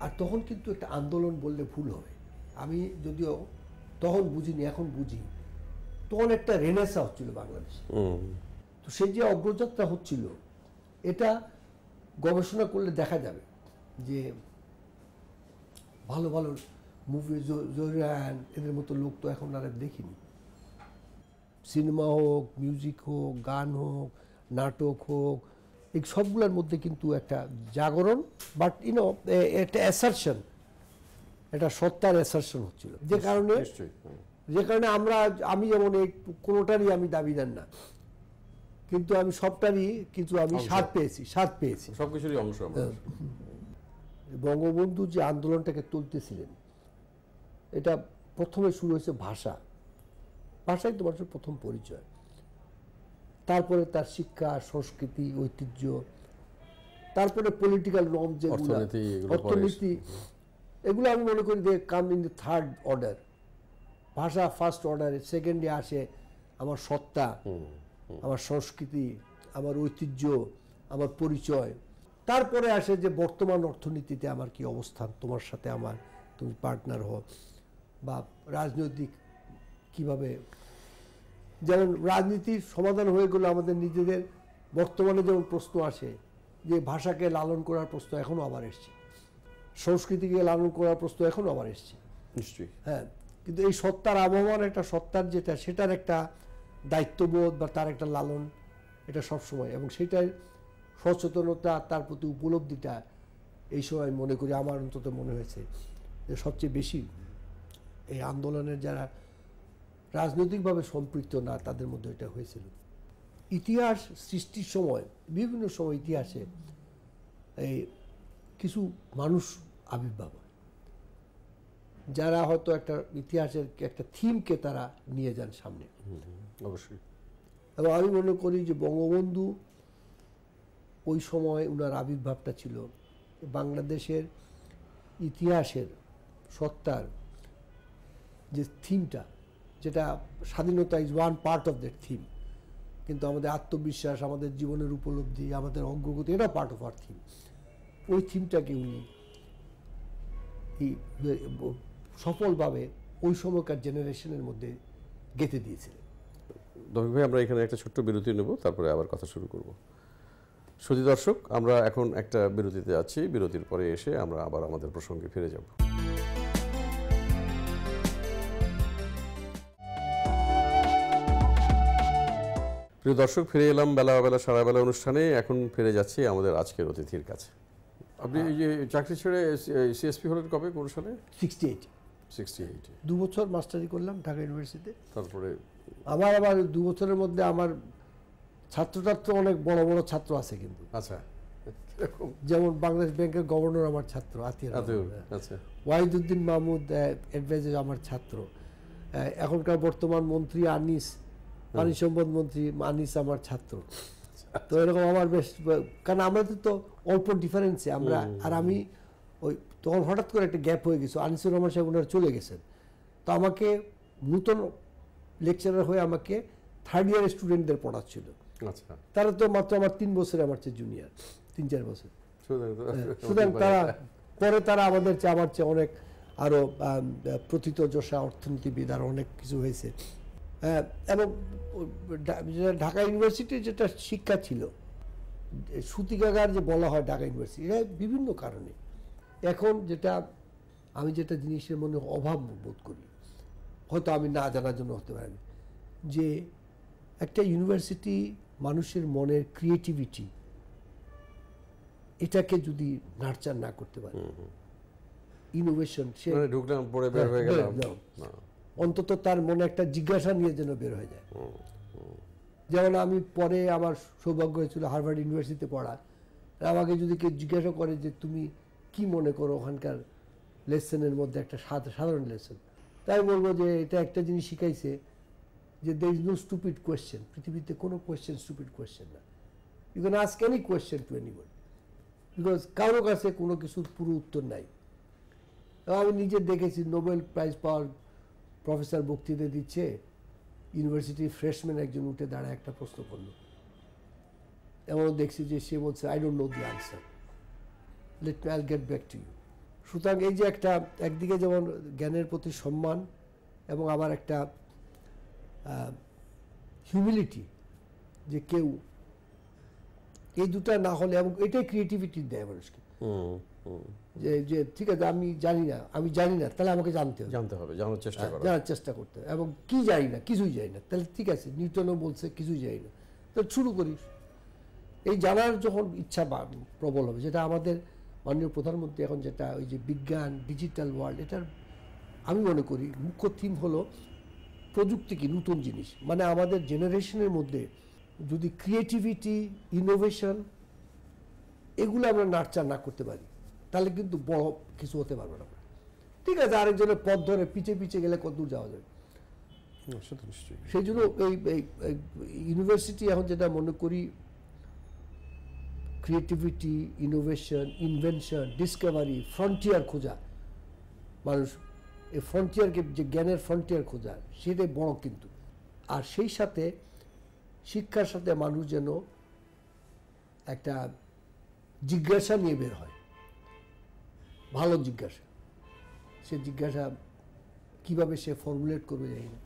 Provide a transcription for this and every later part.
আর তখন কিন্তু একটা আন্দোলন বললে ভুল হবে। আমি যদিও তখন বুঝিনি এখন বুঝি। তখন একটা রেনেসা হচ্ছিল বাংলাদেশে। হুম। তো সেই যে অগ্রযাত্রা হচ্ছিল এটা গবেষণা করলে দেখা যাবে যে ভালো ভালো মুভি জরিয়ান এদের মতো লোক তো এখন আর দেখিনি। সিনেমা হোক মিউজিক হোক গান হোক নাটক হোক এই সবগুলোর মধ্যে কিন্তু একটা জাগরণ বাট ইউনো একটা অ্যাসারশন একটা সত্তার অ্যাসারশন হচ্ছিল। যে কারণে যে কারণে আমরা আমি যেমন এই কোনোটারই আমি দাবিদার না কিন্তু আমি সবটারই কিন্তু আমি স্বাদ পেয়েছি স্বাদ পেয়েছি। সবকিছুরই অংশ বঙ্গবন্ধু যে আন্দোলনটাকে তুলতেছিলেন এটা প্রথমে শুরু হয়েছে ভাষা। ভাষাই তো মানুষের প্রথম পরিচয়। তারপরে তার শিক্ষা সংস্কৃতি ঐতিহ্য তারপরে পলিটিক্যাল নর্ম যেগুলো অর্থনীতি, এগুলো আমি মনে করি যে come in the third order ভাষা ফার্স্ট অর্ডারে সেকেন্ডে আসে আমার সত্তা আমার সংস্কৃতি আমার ঐতিহ্য আমার পরিচয়। তারপরে আসে যে বর্তমান অর্থনীতিতে আমার কি অবস্থান তোমার সাথে আমার তুমি পার্টনার হও বা রাজনৈতিক কীভাবে যেমন রাজনীতির সমাধান হয়ে গেলে আমাদের নিজেদের। বর্তমানে যেমন প্রশ্ন আসে যে ভাষাকে লালন করার প্রশ্ন এখনও আবার এসছে। সংস্কৃতিকে লালন করার প্রশ্ন এখনও আবার এসছে। নিশ্চয়ই। হ্যাঁ কিন্তু এই সত্তার আবহাওয়ার একটা সত্তার যেটা সেটার একটা দায়িত্ববোধ বা তার একটা লালন এটা সবসময়। এবং সেটার সচেতনতা তার প্রতি উপলব্ধিটা এই সময় মনে করি আমার অন্তত মনে হয়েছে যে সবচেয়ে বেশি এই আন্দোলনের যারা রাজনৈতিকভাবে সম্পৃক্ত না তাদের মধ্যে এটা হয়েছিল। ইতিহাস সৃষ্টির সময় বিভিন্ন সময় ইতিহাসে এই কিছু মানুষ আবির্ভাব হয়। যারা হয়তো একটা ইতিহাসের একটা থিমকে তারা নিয়ে যান সামনে। অবশ্যই। এবং আমি মনে করি যে বঙ্গবন্ধু ওই সময় ওনার আবির্ভাবটা ছিল। বাংলাদেশের ইতিহাসের সত্তার যে থিমটা যেটা স্বাধীনতা is one part of that theme কিন্তু আমাদের আত্মবিশ্বাস, আমাদের জীবনের উপলব্ধি, আমাদের অগ্রগতি, এটা পার্ট অফ আর থিম ওই থিমটাকে উনি সফলভাবে ওই সময়কার জেনারেশনের মধ্যে গেঁথে দিয়েছিলেন। দফিক ভাই, আমরা এখানে একটা ছোট্ট বিরতি নেব, তারপরে আবার কথা শুরু করব। সুধী দর্শক, আমরা এখন একটা বিরতিতে আছি। বিরতির পরে এসে আমরা আবার আমাদের প্রসঙ্গে ফিরে যাব। প্রিয় দর্শক ফিরে এলাম বেলা বেলা সারা বেলা অনুষ্ঠানে। এখন ফিরে যাচ্ছি আমাদের আজকের অতিথির কাছে। আপনি এই যে চাকরি ছেড়ে সিএসপি হলেন কবে কোন সালে? সিক্সটি এইট সিক্সটি এইটে দু বছর মাস্টারি করলাম ঢাকা ইউনিভার্সিটিতে। তারপরে? আমার আবার দু বছরের মধ্যে আমার ছাত্রটাত্র অনেক বড় বড় ছাত্র আছে কিন্তু। আচ্ছা। যেমন বাংলাদেশ ব্যাংকের গভর্নর আমার ছাত্র আতিয়ার আচ্ছা। ওয়াহিদুদ্দিন মাহমুদ অ্যাডভাইজার আমার ছাত্র। এখনকার বর্তমান মন্ত্রী আনিস পানি সম্পদ মন্ত্রী আনিস আমার ছাত্র। তো এরকম আমার বেশ কারণ আমাদের তো অল্প ডিফারেন্সে আমরা আর আমি ওই তখন হঠাৎ করে একটা গ্যাপ হয়ে গেছে আনিসুর রহমান সাহেব ওনারা চলে গেছেন। তো আমাকে নূতন লেকচারার হয়ে আমাকে থার্ড ইয়ারের স্টুডেন্টদের পড়াচ্ছিল। আচ্ছা। তারা তো মাত্র আমার তিন বছরে আমার চেয়ে জুনিয়র তিন চার বছর। সুতরাং হ্যাঁ, তারা পরে তারা আমাদের চেয়ে আমার চেয়ে অনেক আরও প্রথিত প্রথিতযশা অর্থনীতিবিদ আর অনেক কিছু হয়েছে। হ্যাঁ, এবং ঢা- যেটা ঢাকা ইউনিভার্সিটির যেটা শিক্ষা ছিল সুতিকাগার যে বলা হয় ঢাকা ইউনিভার্সিটি এটা বিভিন্ন কারণে। এখন যেটা আমি যেটা জিনিসের মনে অভাব বোধ করি হয়তো আমি না জানার জন্য হতে পারি যে একটা ইউনিভার্সিটি মানুষের মনের ক্রিয়েটিভিটি এটাকে যদি নার্চার না করতে পারে ইনোভেশন সে মানে ঢুকলাম পড়ে বের হয়ে হ্যাঁ, গেলাম। না। অন্তত তার মনে একটা জিজ্ঞাসা নিয়ে যেন বের হয়ে যায়। যেমন আমি পরে আমার সৌভাগ্য হয়েছিল হার্ভার্ড ইউনিভার্সিটিতে পড়া। আমাকে যদি কেউ জিজ্ঞাসা করে যে তুমি কি মনে করো ওখানকার লেসনের মধ্যে একটা সাধ- সাধারণ লেসন? তাই বলব যে এটা একটা জিনিস শিখাইছে যে there is no stupid question পৃথিবীতে কোনো কোয়েশ্চেন স্টুপিড কোয়েশ্চেন না। You can ask any question to anybody because কারও কাছে কোনো কিছুর পুরো উত্তর নাই। এবং আমি নিজে দেখেছি নোবেল প্রাইজ পাওয়ার প্রফেসর বক্তৃতা দিচ্ছে ইউনিভার্সিটির ফ্রেশম্যান একজন উঠে দাঁড়ায় একটা প্রশ্ন করল। এমনও দেখছি যে সে বলছে I don't know the answer let me I'll get back to you সুতরাং এই যে একটা, একদিকে যেমন জ্ঞানের প্রতি সম্মান এবং আবার একটা হিউমিলিটি যে কেউ, এই দুটা না হলে, এবং এটাই ক্রিয়েটিভিটি দেয় মানুষকে। যে যে ঠিক আছে আমি জানি না আমি জানি না তাহলে আমাকে জানতে হবে। জানতে হবে জানার চেষ্টা করা। জানার চেষ্টা করতে হবে। এবং কি জানি না কিছুই জানি না তাহলে ঠিক আছে নিউটনও বলছে কিছুই জানি না। তো শুরু করিস এই জানার যখন ইচ্ছা প্রবল হবে যেটা আমাদের মাননীয় প্রধানমন্ত্রী এখন যেটা ওই যে বিজ্ঞান ডিজিটাল ওয়ার্ল্ড এটার আমি মনে করি মুখ্য থিম হলো প্রযুক্তি কি নতুন জিনিস। মানে আমাদের জেনারেশনের মধ্যে যদি ক্রিয়েটিভিটি ইনোভেশন এগুলো আমরা নার্চার না করতে পারি। তাহলে কিন্তু বড় কিছু হতে পারবে না। ঠিক আছে আরেকজনের পথ ধরে পিছে পিছে গেলে কত দূর যাওয়া যাবে সেই জন্য এই এই ইউনিভার্সিটি এখন যেটা মনে করি creativity innovation invention discovery frontier খোঁজা। মানুষ এই ফ্রন্টিয়ারকে যে জ্ঞানের ফ্রন্টিয়ার খোঁজা সেটাই বড় কিন্তু। আর সেই সাথে শিক্ষার সাথে মানুষ যেন একটা জিজ্ঞাসা নিয়ে বের হয়। ভালো জিজ্ঞাসা। সে জিজ্ঞাসা কীভাবে সে ফর্মুলেট করবে জানি না।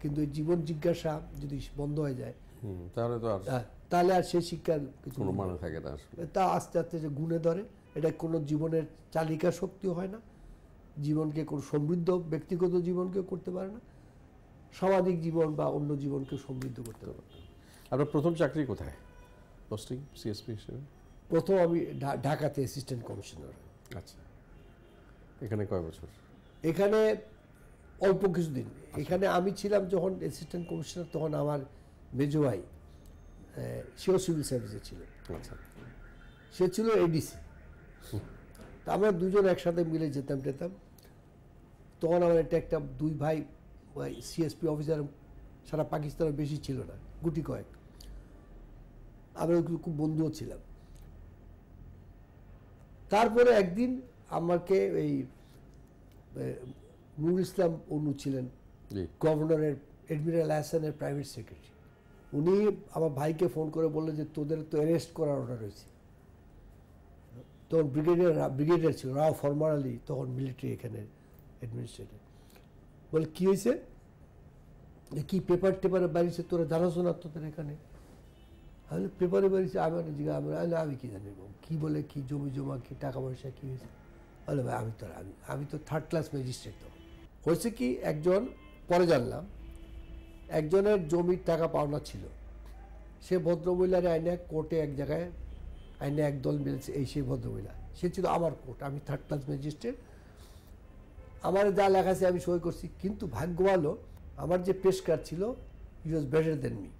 কিন্তু এই জীবন জিজ্ঞাসা যদি বন্ধ হয়ে যায় তাহলে তো আর তাহলে আর সে শিক্ষার কিছু কোনো মানে থাকে না আসলে। তা আস্তে আস্তে যে গুণে ধরে এটা কোনো জীবনের চালিকা শক্তিও হয় না। জীবনকে কোনো সমৃদ্ধ ব্যক্তিগত জীবনকেও করতে পারে না। সামাজিক জীবন বা অন্য জীবনকে সমৃদ্ধ করতে পারে না। আপনার প্রথম চাকরি কোথায়? পোস্টিং সিএসপি হিসেবে? প্রথম আমি ঢাকাতে অ্যাসিস্ট্যান্ট কমিশনার আচ্ছা। এখানে কয় বছর? এখানে অল্প কিছুদিন। এখানে আমি ছিলাম যখন অ্যাসিস্ট্যান্ট কমিশনার তখন আমার মেজো ভাই সেও সিভিল সার্ভিসে ছিল আচ্ছা। সে ছিল এডিসি তা আমরা দুজন একসাথে মিলে যেতাম টেতাম। তখন আমার এটা একটা দুই ভাই সিএসপি অফিসার সারা পাকিস্তানের বেশি ছিল না গুটি কয়েক। আমরা খুব- খুব বন্ধুও ছিলাম। তারপরে একদিন আমাকে এই এ, নুর ইসলাম অনু ছিলেন গভর্নরের এডমিরাল হাসানের প্রাইভেট সেক্রেটারি উনি আমার ভাইকে ফোন করে বললেন যে তোদের তো অ্যারেস্ট করার অর্ডার রয়েছে। তখন ব্রিগেডিয়ার ব্রিগেডিয়ার ছিল রাও ফরমার আলী তখন মিলিটারি এখানে অ্যাডমিনিস্ট্রেটর বলে কী হয়েছে? কি পেপার টেপারে বাড়িছে তোরা জানাস না তোদের এখানে? আমি পেপারে বাড়িছে আমি একটা জিজ্ঞাসা আমি আমি কি জানি? কি বলে কি জমি জমা কি টাকা পয়সা কী হয়েছে? বলে ভাই, আমি তো আমি আমি তো থার্ড ক্লাস ম্যাজিস্ট্রেট তো। হয়েছে কি, একজন, পরে জানলাম, একজনের জমির টাকা পাওনা ছিল। সে ভদ্রমহিলার আইনে কোর্টে এক জায়গায়, আইনে একদল মিলেছে, এই সেই ভদ্রমহিলা। সে ছিল আমার কোর্ট, আমি থার্ড ক্লাস ম্যাজিস্ট্রেট আমার যা লেখা আছে আমি সই করছি, কিন্তু ভাগ্য ভালো, আমার যে পেশকার ছিল ইট ওয়াজ বেটার দেন মি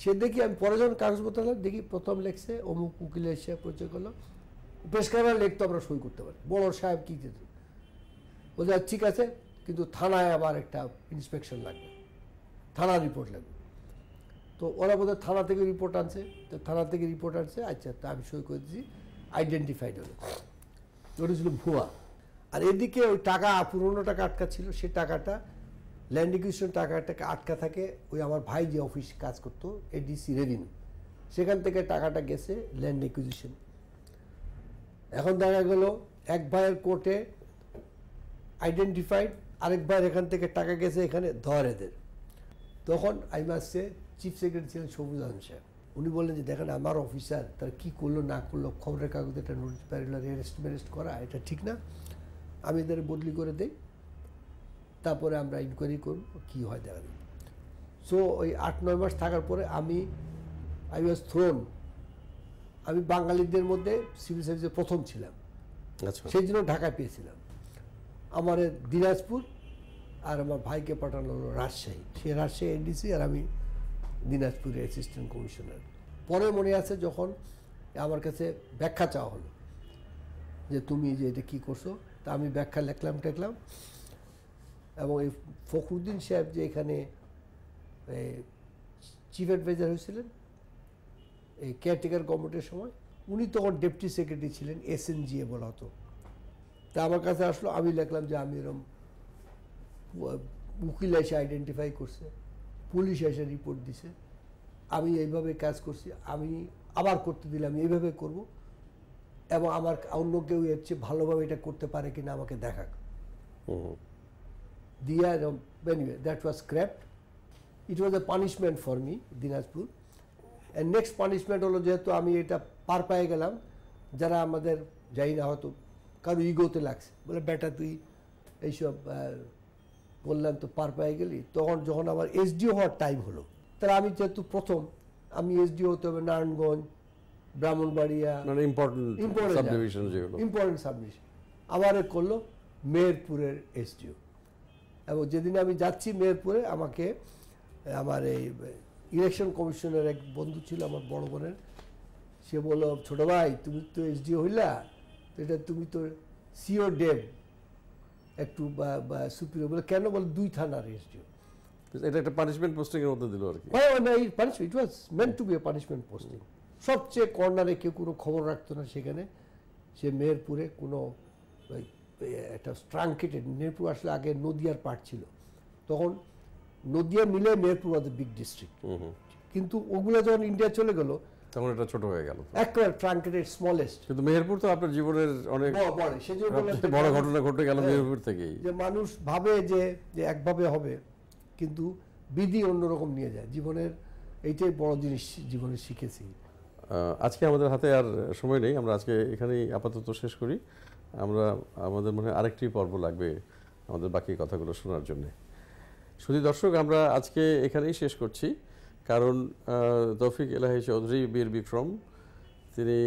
সে দেখি আমি পরে যখন কাগজপত্র দেখি প্রথম লেখছে, অমুক উকিলে এসে পরিচয় করল। পেশকাররা লেখতো আমরা সই করতে পারি। বড় সাহেব কী যেত? "আচ্ছা, ঠিক আছে কিন্তু থানায় আবার একটা ইন্সপেকশন লাগবে। থানা রিপোর্ট লাগবে। তো ওরা বোধহয় থানা থেকে রিপোর্ট আনছে। তো থানা থেকে রিপোর্ট আনছে আচ্ছা তা আমি সই করে দিচ্ছি আইডেন্টিফাইড হলো। ওটা ছিল ভুয়া। আর এদিকে ওই টাকা পুরনো টাকা আটকা ছিল সে টাকাটা ল্যান্ড ইকুইশন টাকাটাকে আটকা থাকে ওই আমার ভাই যে অফিস কাজ করতো এডিসি রেভিনিউ সেখান থেকে টাকাটা গেছে ল্যান্ড একুইজিশন এখন দেখা গেল এক ভাইয়ের কোর্টে আইডেন্টিফাইড আরেক ভাইয়ের এখান থেকে টাকা গেছে এখানে ধর এদের। তখন আমি আসছে চিফ সেক্রেটারি ছিলেন সবুজ সাহেব। উনি বললেন যে, দেখেন আমার অফিসার তার কি করল, না করল, খবরের কাগজে একটা নোটিশ প্যারিল অ্যারেস্ট ম্যারেস্ট করা, এটা ঠিক না। আমি এদের বদলি করে দেই, তারপরে আমরা ইনকোয়ারি করব, কী হয় দেখা সো ওই আট, নয় মাস থাকার পরে আমি আই ওয়াজ থ্রোন আমি বাঙালিদের মধ্যে সিভিল সার্ভিসে প্রথম ছিলাম। আচ্ছা। সেই জন্য ঢাকায় পেয়েছিলাম। আমার দিনাজপুর আর আমার ভাইকে পাঠানো হলো রাজশাহী। সে রাজশাহী এনডিসি আর আমি দিনাজপুরের অ্যাসিস্ট্যান্ট কমিশনার পরে মনে আছে যখন আমার কাছে ব্যাখ্যা চাওয়া হলো যে তুমি যে এটা কী করছ তা আমি ব্যাখ্যা লেখলাম টেখলাম এবং এই ফখরুদ্দিন সাহেব যে এখানে চিফ অ্যাডভাইজার হয়েছিলেন এই কেয়ারটেকার গভর্নমেন্টের সময় উনি তখন ডেপুটি সেক্রেটারি ছিলেন এস এন জিএ বলা হতো। তা আমার কাছে আসলো আমি লিখলাম যে আমি এরকম উ- উকিল এসে আইডেন্টিফাই করছে পুলিশ এসে রিপোর্ট দিছে। আমি এইভাবে কাজ করছি আমি আবার করতে দিলে আমি এইভাবে করব এবং আমার অন্য কেউ এর চেয়ে ভালোভাবে এটা করতে পারে কিনা আমাকে দেখাক। দিয়া that was scrapped. It was a punishment for me Dinajpur. And punishment হলো যেহেতু আমি এটা পার পেয়ে গেলাম যারা আমাদের যাই না হয়তো কারও ইগোতে লাগছে। বলে বেটা তুই এইসব বললাম তো পার পেয়ে গেলি। তখন যখন আমার এসডিও হওয়ার টাইম হলো তাহলে আমি যেহেতু প্রথম আমি এসডিও হতে হবে Narayanganj Brahmanbaria important important submission আবার করল মেহেরপুরের এসডিও এবং যেদিন আমি যাচ্ছি মেহেরপুরে আমাকে আমার এই ইলেকশন কমিশনের এক বন্ধু ছিল আমার বড় বোনের। সে বলল ছোট ভাই তুমি তো এসডিও হইলা তো এটা তুমি তো সিও ডেভ একটু বা সুপিরিয়র বলে কেন? বলে দুই থানার এসডিও এটা একটা পানিশমেন্ট পোস্টিং এর মধ্যে দিল আর কি। Punishment it was meant to be a punishment posting সবচেয়ে কর্নারে কেউ কোনো খবর রাখতো না সেখানে। সে মেহেরপুরে কোনো একটা ট্রাঙ্কেটেড মেহেরপুর আসলে আগে নদিয়ার পার্ট ছিল। তখন নদিয়া মিলে মেহেরপুর ওয়াজ বিগ ডিস্ট্রিক্ট। কিন্তু ওগুলো যখন ইন্ডিয়া চলে গেল তখন এটা ছোট হয়ে গেল। একেবারে ট্রাঙ্কেটেড স্মলেস্ট কিন্তু মেহেরপুর তো আপনার জীবনের অনেক বড় সেজন্য ঘটনা ঘটে গেল হ্যাঁ। মেহেরপুর থেকেই। যে মানুষ ভাবে যে যে একভাবে হবে কিন্তু বিধি অন্যরকম নিয়ে যায়। জীবনের এইটাই বড় জিনিস জীবনে শিখেছি। আজকে আমাদের হাতে আর সময় নেই। আমরা আজকে এখানেই আপাতত শেষ করি। আমরা আমাদের মনে হয় আরেকটি পর্ব লাগবে আমাদের বাকি কথাগুলো শোনার জন্য। শুধু দর্শক, আমরা আজকে এখানেই শেষ করছি। কারণ তৌফিক এলাহি চৌধুরী, বীর বিক্রম, তিনি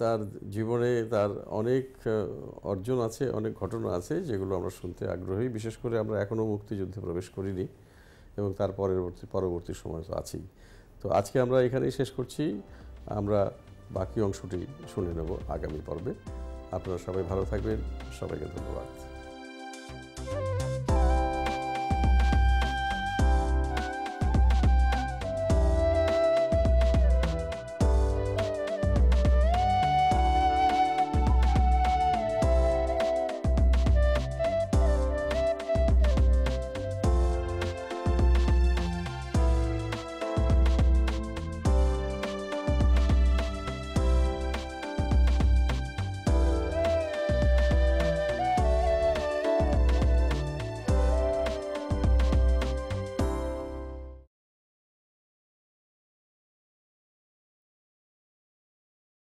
তার জীবনে তার অনেক অর্জন আছে, অনেক ঘটনা আছে, যেগুলো আমরা শুনতে আগ্রহী। বিশেষ করে আমরা এখনও মুক্তিযুদ্ধে প্রবেশ করিনি এবং তার পরবর্তী পরবর্তী সময় তো আছেই। তো আজকে আমরা এখানেই শেষ করছি। আমরা বাকি অংশটি শুনে নেব আগামী পর্বে। আপনারা সবাই ভালো থাকবেন। সবাইকে ধন্যবাদ।